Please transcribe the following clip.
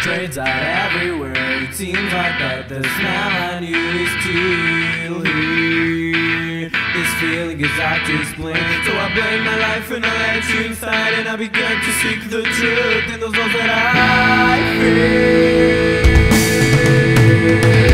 trades out everywhere. It seems like that the smell I knew is still here. This feeling is hard to explain, so I blame my life and I let you inside, and I began to seek the truth in those walls that I feel.